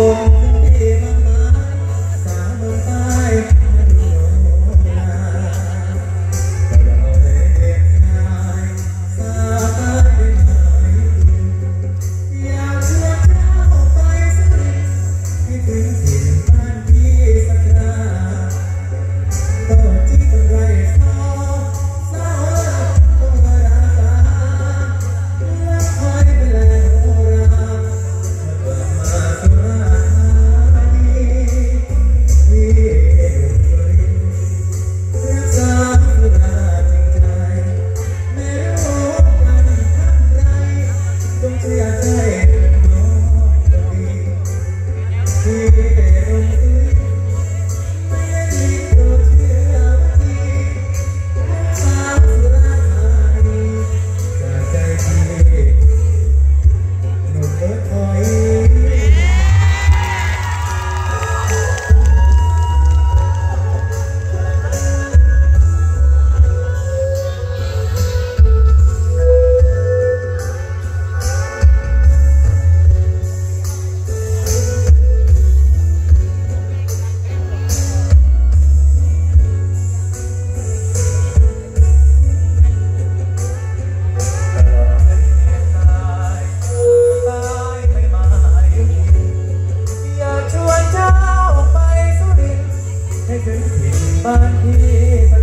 for see i'm here